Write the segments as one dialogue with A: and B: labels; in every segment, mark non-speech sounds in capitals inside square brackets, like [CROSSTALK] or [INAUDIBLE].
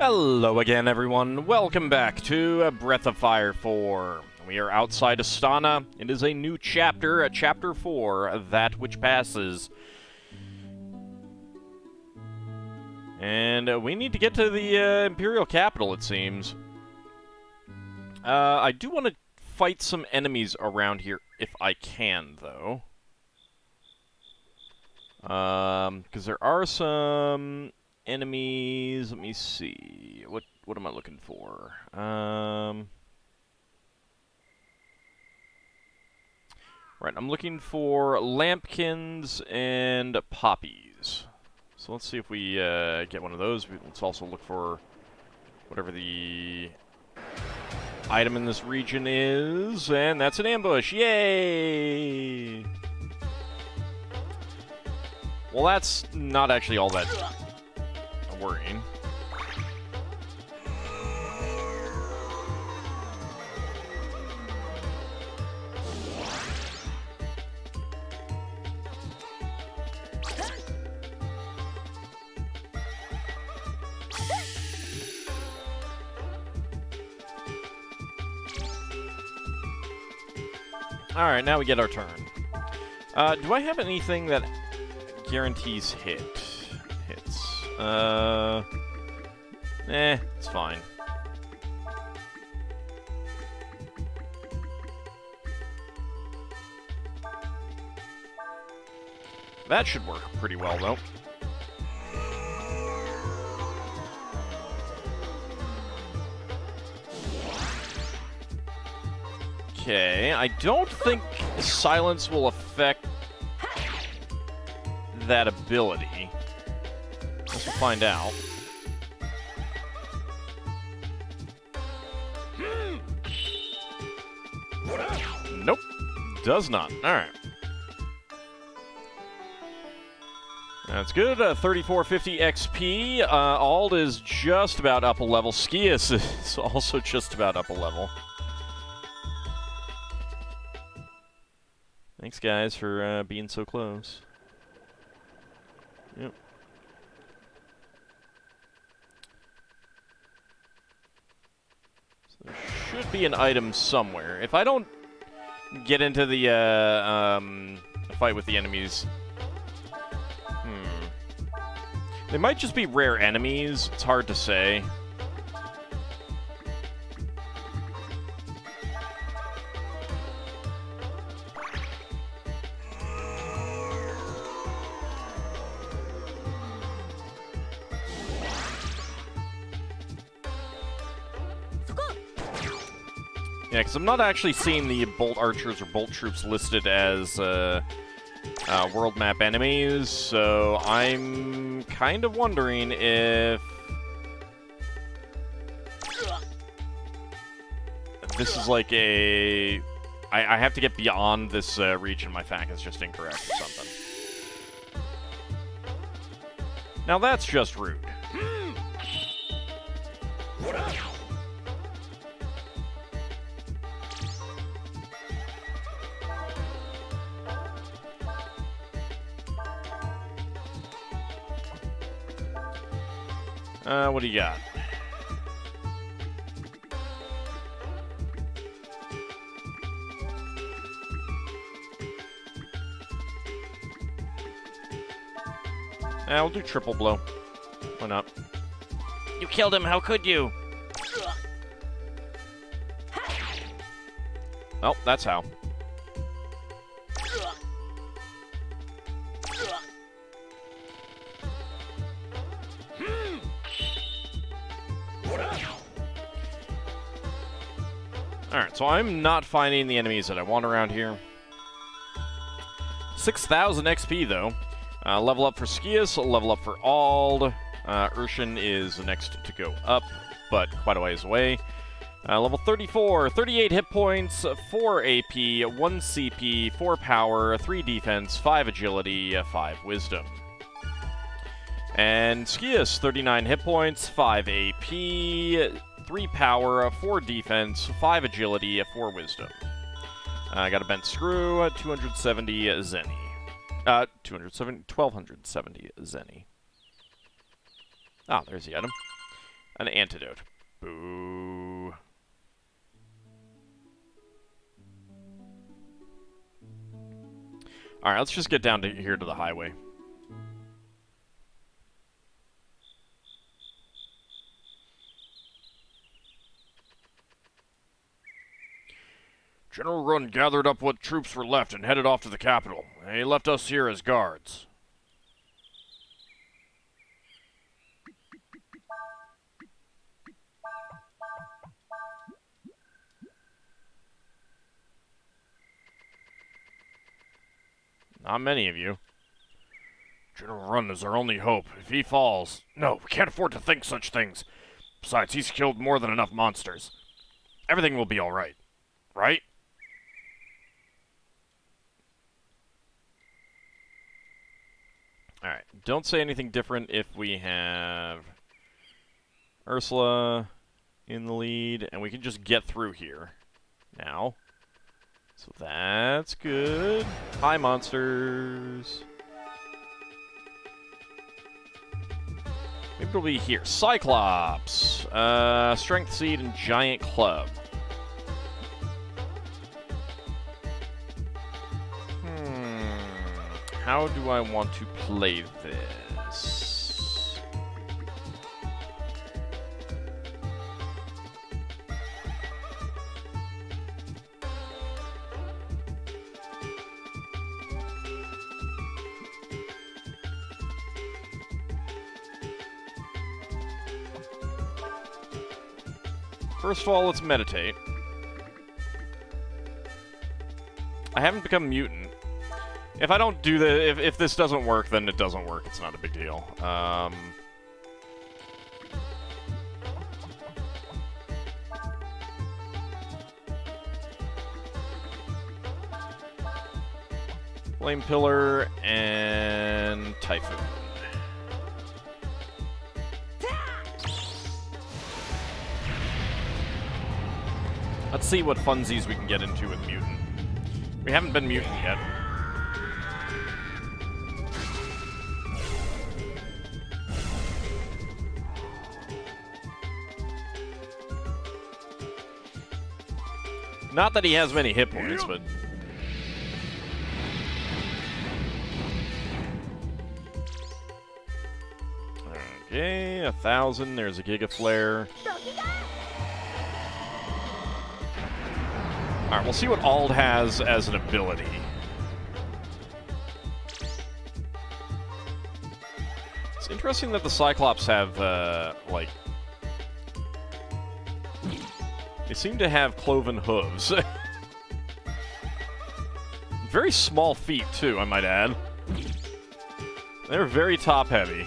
A: Hello again, everyone. Welcome back to uh, Breath of Fire 4. We are outside Astana. It is a new chapter, at Chapter 4, That Which Passes. And uh, we need to get to the uh, Imperial capital, it seems. Uh, I do want to fight some enemies around here if I can, though. Um, because there are some enemies. Let me see. What what am I looking for? Um, right, I'm looking for lampkins and poppies. So let's see if we uh, get one of those. Let's also look for whatever the item in this region is, and that's an ambush. Yay! Well, that's not actually all that worrying. Alright, now we get our turn. Uh, do I have anything that guarantees hit? Uh... Eh, it's fine. That should work pretty well, though. Okay, I don't think silence will affect that ability. Let's find out. Nope, does not. Alright. That's good. Uh, 3450 XP. Uh, Ald is just about up a level. Scias [LAUGHS] is also just about up a level. Thanks, guys, for uh, being so close. Yep. So there be an item somewhere. If I don't get into the uh, um, fight with the enemies... Hmm. They might just be rare enemies. It's hard to say. Yeah, because I'm not actually seeing the Bolt Archers or Bolt Troops listed as uh, uh, world map enemies, so I'm kind of wondering if... This is like a... I, I have to get beyond this uh, region. My fact is just incorrect or something. Now that's just rude. What do you got? Yeah, we'll do triple blow. Why not? You killed him, how could you? Oh, that's how. So I'm not finding the enemies that I want around here. 6,000 XP, though. Uh, level up for Scias, level up for Ald. Uh, Ershin is next to go up, but quite a ways away. Uh, level 34, 38 hit points, 4 AP, 1 CP, 4 power, 3 defense, 5 agility, 5 wisdom. And Scias, 39 hit points, 5 AP, 3 power, 4 defense, 5 agility, 4 wisdom. I got a bent screw, 270 zenny. Uh, 270, 1270 zenny. Ah, there's the item. An antidote. Boo. Alright, let's just get down to here to the highway. General Run gathered up what troops were left and headed off to the capital. He left us here as guards. Not many of you. General Run is our only hope. If he falls... No, we can't afford to think such things. Besides, he's killed more than enough monsters. Everything will be alright. Right? Alright, don't say anything different if we have Ursula in the lead, and we can just get through here now. So that's good. Hi, monsters. Maybe it'll be here. Cyclops, uh, Strength Seed, and Giant Club. How do I want to play this? First of all, let's meditate. I haven't become mutant. If I don't do the, if, if this doesn't work, then it doesn't work. It's not a big deal. Um, Flame Pillar and Typhoon. Let's see what funsies we can get into with Mutant. We haven't been Mutant yet. Not that he has many hit points, but... Okay, a thousand. There's a Giga Flare. Alright, we'll see what Ald has as an ability. It's interesting that the Cyclops have, uh, like, They seem to have cloven hooves. [LAUGHS] very small feet, too, I might add. They're very top-heavy.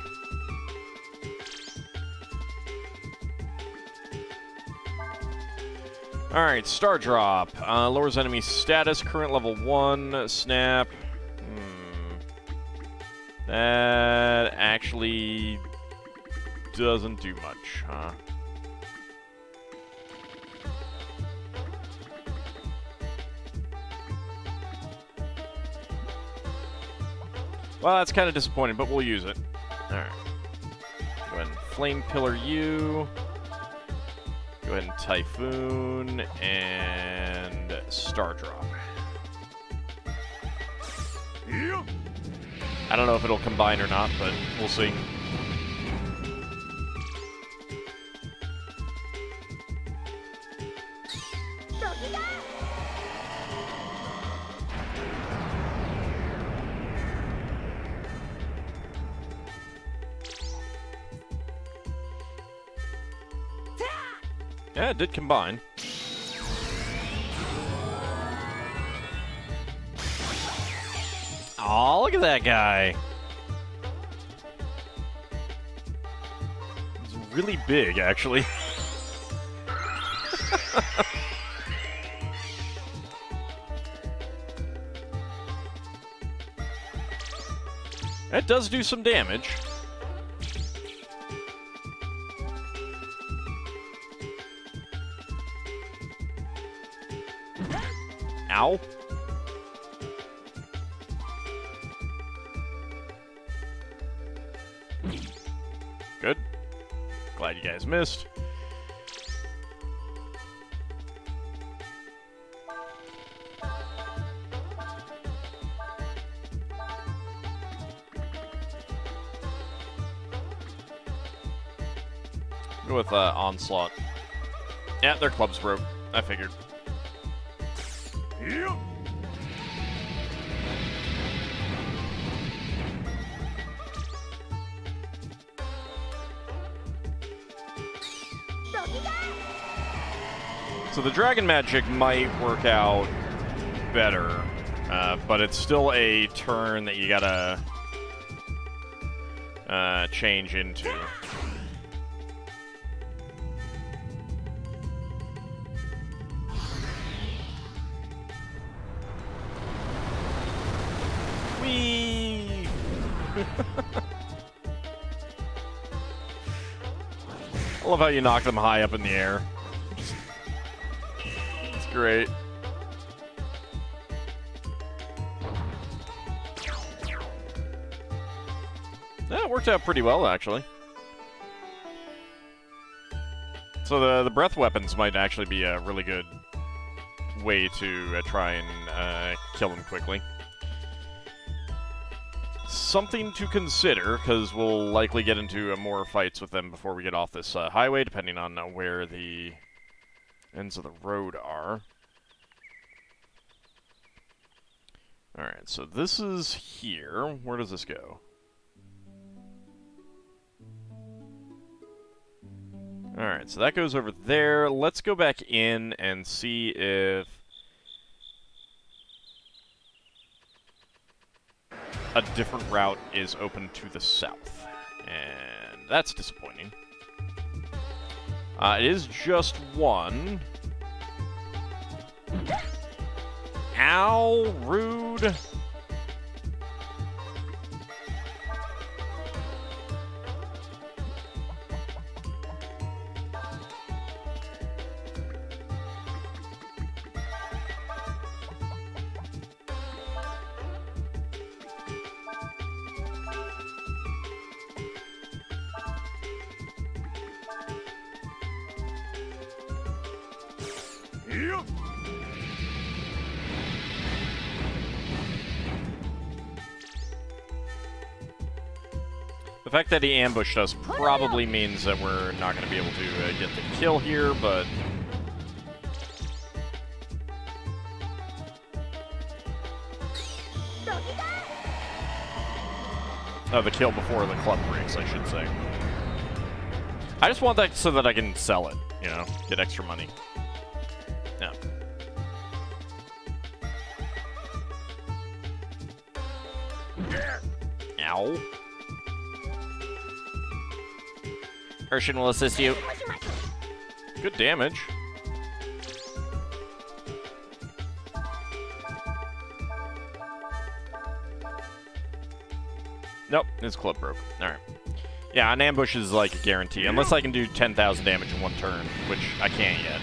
A: Alright, Star Drop. Uh, lowers enemy status, current level 1, snap. Hmm. That actually doesn't do much, huh? Well, that's kind of disappointing, but we'll use it. Alright. Go ahead and Flame Pillar you. Go ahead and Typhoon and Star Drop. I don't know if it'll combine or not, but we'll see. Did combine. Oh, look at that guy. He's really big, actually. [LAUGHS] that does do some damage. Ow. Good. Glad you guys missed. Go with uh, Onslaught. Yeah, their club's broke. I figured. The Dragon Magic might work out better, uh, but it's still a turn that you gotta uh, change into. [LAUGHS] I love how you knock them high up in the air. Great. That worked out pretty well, actually. So the the breath weapons might actually be a really good way to uh, try and uh, kill them quickly. Something to consider, because we'll likely get into uh, more fights with them before we get off this uh, highway, depending on uh, where the ends of the road are. Alright, so this is here. Where does this go? Alright, so that goes over there. Let's go back in and see if... a different route is open to the south. And that's disappointing. Uh, it is just one. Ow, rude. Fact that he ambushed us probably means that we're not going to be able to uh, get the kill here, but... Oh, the kill before the club breaks, I should say. I just want that so that I can sell it, you know, get extra money. Ershin will assist you. Good damage. Nope, his club broke. Alright. Yeah, an ambush is like a guarantee, unless I can do 10,000 damage in one turn, which I can't yet.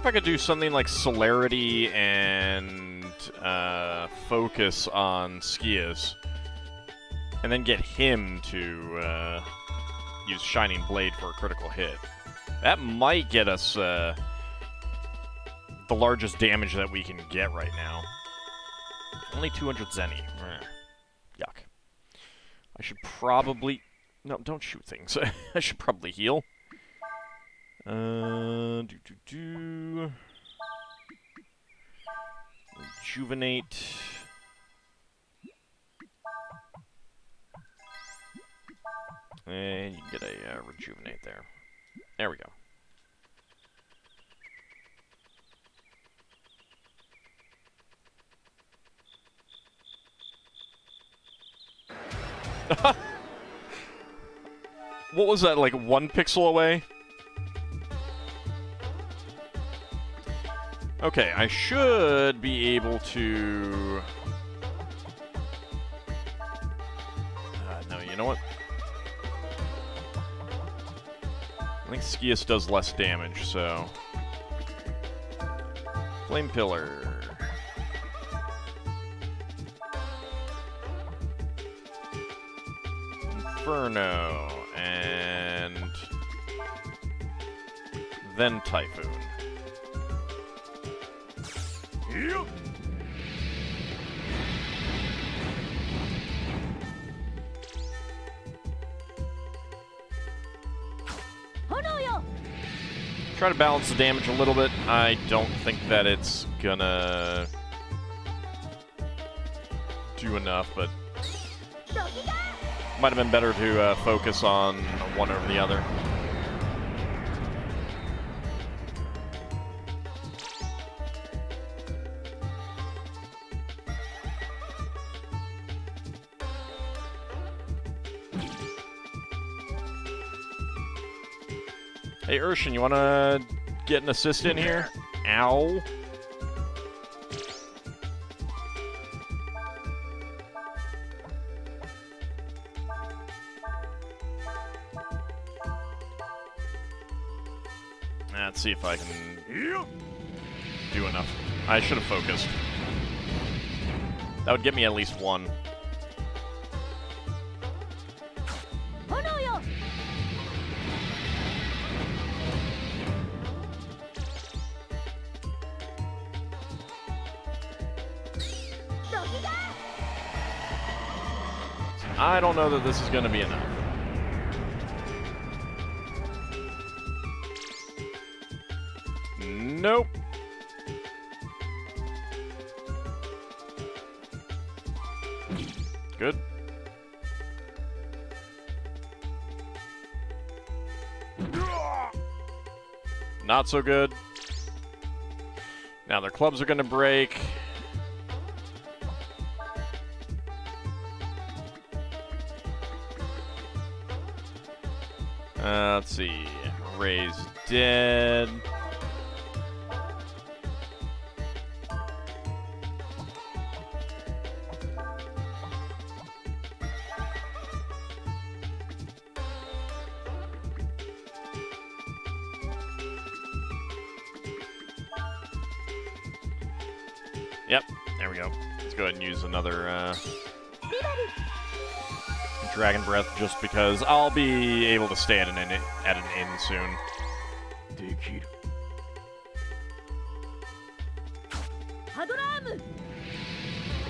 A: If I could do something like celerity and uh, focus on Scias, and then get him to uh, use Shining Blade for a critical hit. That might get us uh, the largest damage that we can get right now. Only 200 Zenny. Eh, Yuck. I should probably... No, don't shoot things. [LAUGHS] I should probably heal. Uh, do do do. Rejuvenate. And you can get a uh, rejuvenate there. There we go. [LAUGHS] what was that, like one pixel away? Okay, I should be able to... Uh, no, you know what? I think Scias does less damage, so... Flame Pillar. Inferno. And... Then Typhoon. Try to balance the damage a little bit. I don't think that it's gonna do enough, but might have been better to uh, focus on one over the other. Ershin, you want to get an assist in here? Ow. Let's see if I can do enough. I should have focused. That would get me at least one. I don't know that this is going to be enough. Nope. Good. Not so good. Now their clubs are going to break. Ray's dead. Yep, there we go. Let's go ahead and use another uh, Dragon Breath just because I'll be able to at an inn, at an inn soon.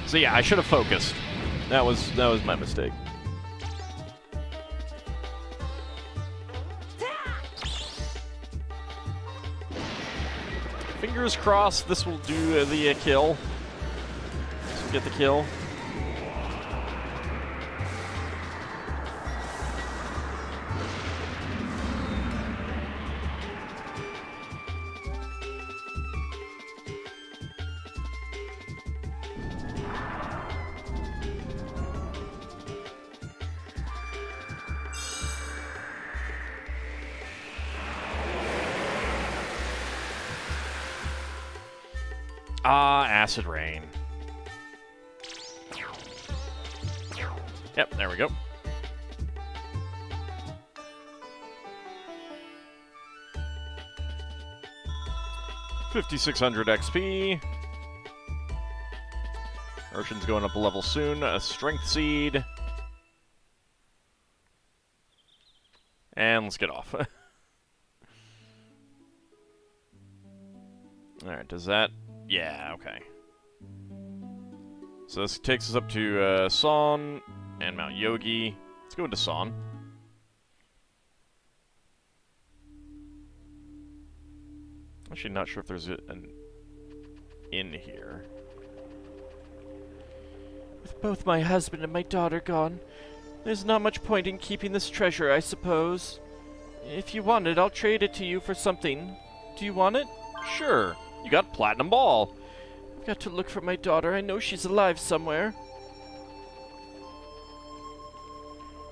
A: So yeah, I should have focused. That was that was my mistake. Fingers crossed this will do the uh, kill. Get the kill. Ah, acid rain. Yep, there we go. Fifty-six hundred XP. Ershin's going up a level soon. A strength seed. And let's get off. [LAUGHS] Alright, does that yeah, okay. So this takes us up to uh, San and Mount Yogi. Let's go into Son. Actually, not sure if there's an inn here. With both my husband and my daughter gone, there's not much point in keeping this treasure, I suppose. If you want it, I'll trade it to you for something. Do you want it? Sure. You got Platinum Ball. I've got to look for my daughter. I know she's alive somewhere.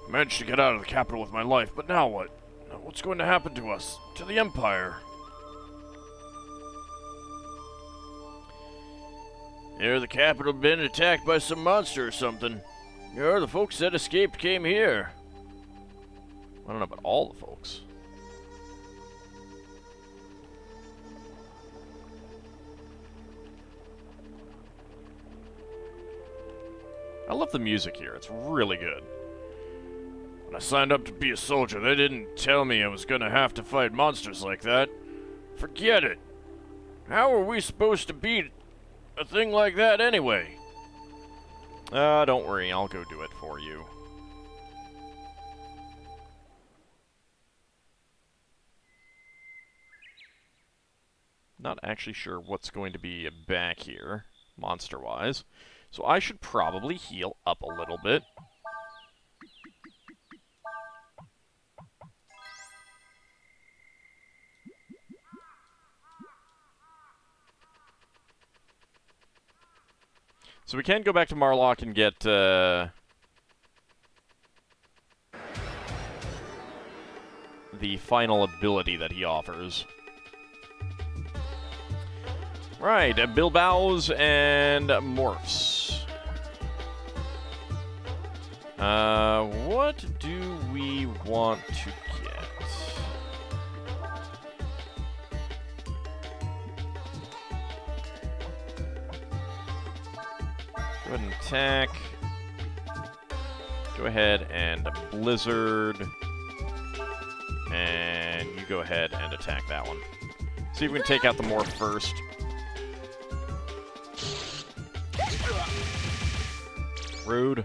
A: I managed to get out of the capital with my life, but now what? What's going to happen to us? To the Empire? Yeah, the capital been attacked by some monster or something. Yeah, the folks that escaped came here. I don't know about all the folks. I love the music here. It's really good. When I signed up to be a soldier, they didn't tell me I was gonna have to fight monsters like that. Forget it. How are we supposed to beat a thing like that anyway? Uh, don't worry, I'll go do it for you. Not actually sure what's going to be back here, monster-wise. So I should probably heal up a little bit. So we can go back to Marlock and get, uh, the final ability that he offers. Right, uh, Bilbaos and Morphs. Uh, what do we want to get? Go ahead and attack. Go ahead and Blizzard. And you go ahead and attack that one. See if we can take out the morph first. Rude.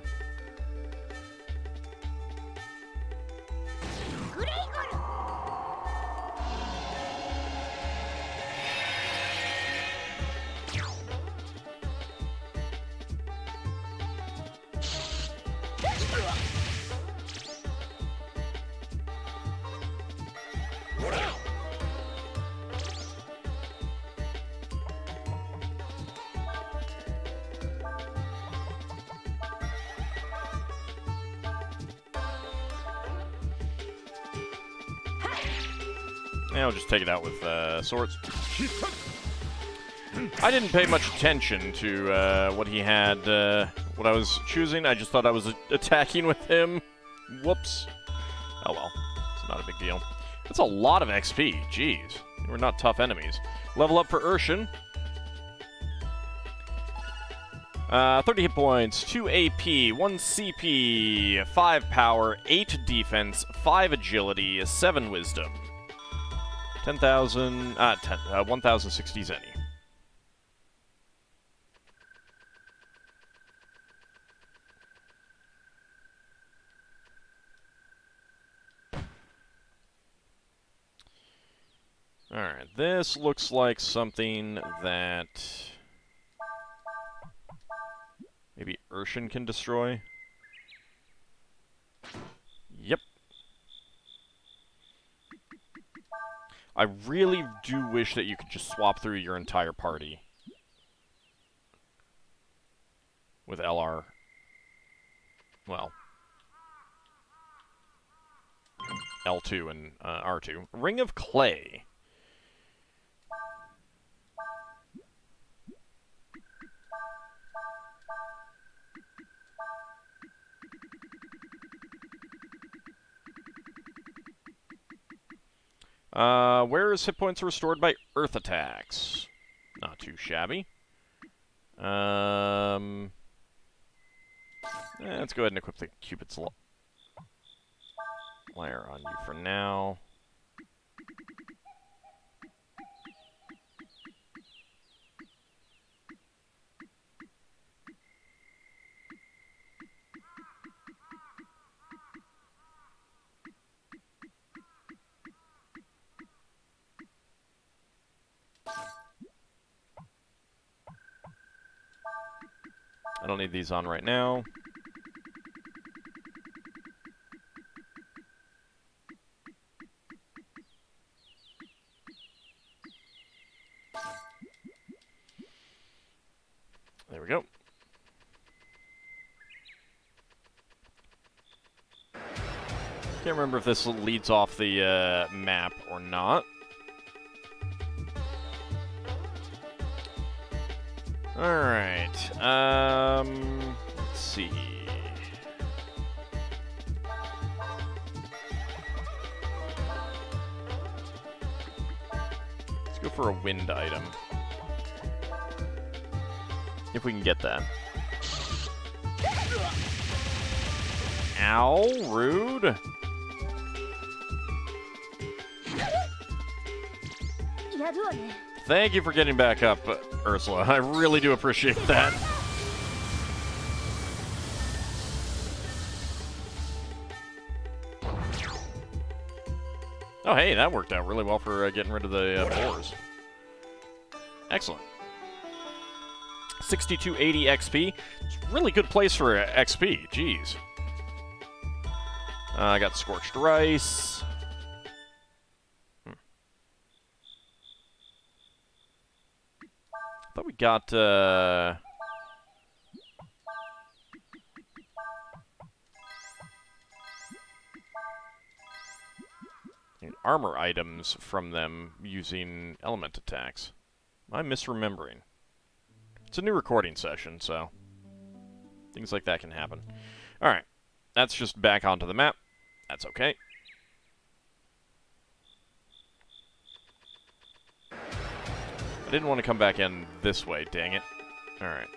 A: Out with uh, swords. I didn't pay much attention to uh, what he had, uh, what I was choosing. I just thought I was attacking with him. Whoops. Oh well, it's not a big deal. That's a lot of XP. Jeez. We're not tough enemies. Level up for Ershin. Uh, 30 hit points, 2 AP, 1 CP, 5 power, 8 defense, 5 agility, 7 wisdom. 10,000, uh, 10, uh, 1,060 zenny. Alright, this looks like something that maybe Ershin can destroy. Yep. I really do wish that you could just swap through your entire party with LR. Well, L2 and uh, R2. Ring of Clay. Uh, where is hit points restored by earth attacks? Not too shabby. Um, eh, let's go ahead and equip the Cupid's Lyre on you for now. I don't need these on right now. There we go. Can't remember if this leads off the uh, map or not. Wind item. If we can get that. Ow, rude. Thank you for getting back up, Ursula. I really do appreciate that. Oh, hey, that worked out really well for uh, getting rid of the uh, boars. Excellent. 6280 XP. It's really good place for XP. Jeez. Uh, I got Scorched Rice. Hmm. thought we got, uh... armor items from them using element attacks. I'm misremembering. It's a new recording session, so things like that can happen. Alright, that's just back onto the map. That's okay. I didn't want to come back in this way, dang it. Alright.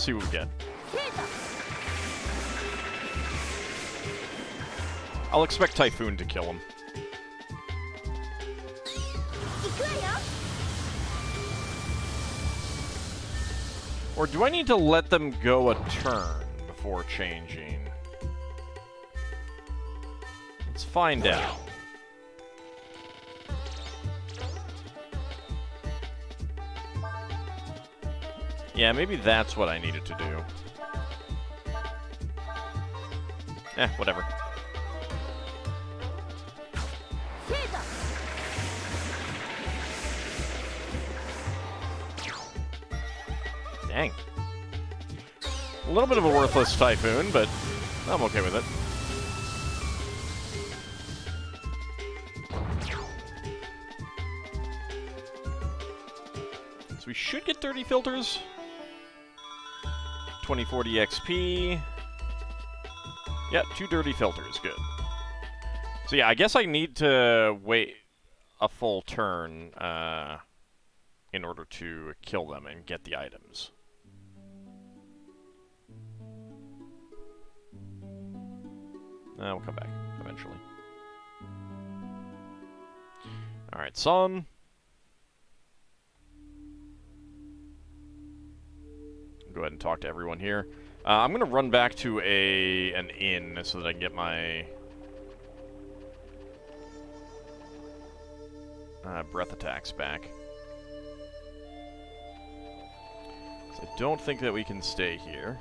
A: We'll see what we get. I'll expect Typhoon to kill him. Or do I need to let them go a turn before changing? Let's find out. Yeah, maybe that's what I needed to do. Eh, whatever. Dang. A little bit of a worthless Typhoon, but I'm okay with it. So we should get 30 filters. 2040 XP. Yep, two dirty filters, good. So yeah, I guess I need to wait a full turn uh, in order to kill them and get the items. Uh, we'll come back eventually. Alright, Son. Go ahead and talk to everyone here. Uh, I'm going to run back to a an inn so that I can get my uh, breath attacks back. I don't think that we can stay here.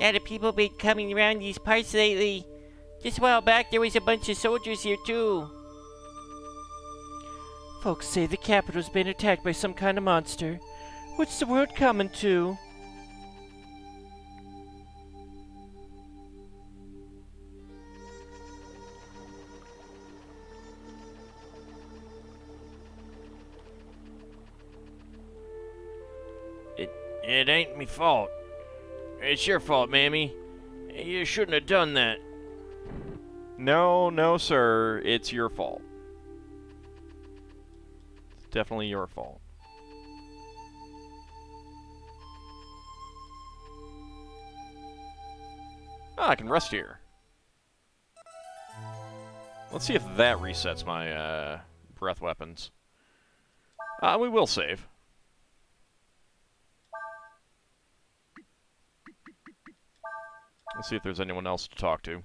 B: Now the people been coming around these parts lately. Just a while back, there was a bunch of soldiers here too. Folks say the capital's been attacked by some kind of monster. What's the world coming to?
C: It, it ain't me fault. It's your fault, Mammy. You shouldn't have done that.
A: No, no, sir. It's your fault. Definitely your fault. Ah, I can rest here. Let's see if that resets my uh, breath weapons. Uh, we will save. Let's see if there's anyone else to talk to.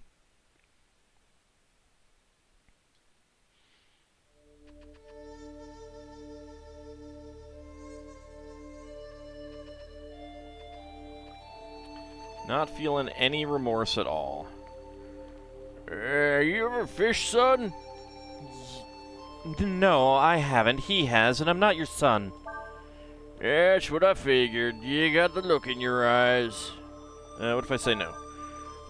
A: Not feeling any remorse at all.
C: Uh, you ever fish, son?
A: No, I haven't. He has, and I'm not your son.
C: That's what I figured. You got the look in your eyes.
A: Uh, what if I say no?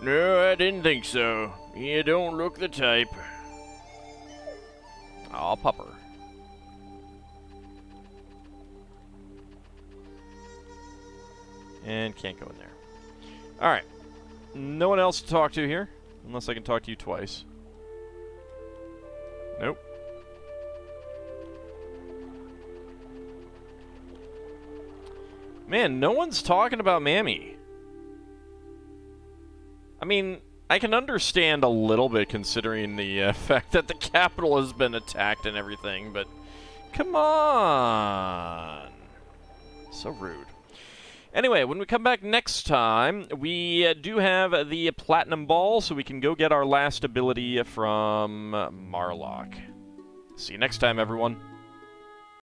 C: No, I didn't think so. You don't look the type.
A: Aw, pupper. And can't go in there. Alright. No one else to talk to here. Unless I can talk to you twice. Nope. Man, no one's talking about Mammy. I mean, I can understand a little bit considering the uh, [LAUGHS] fact that the capital has been attacked and everything, but come on. So rude. Anyway, when we come back next time, we uh, do have the Platinum Ball, so we can go get our last ability from Marlock. See you next time, everyone.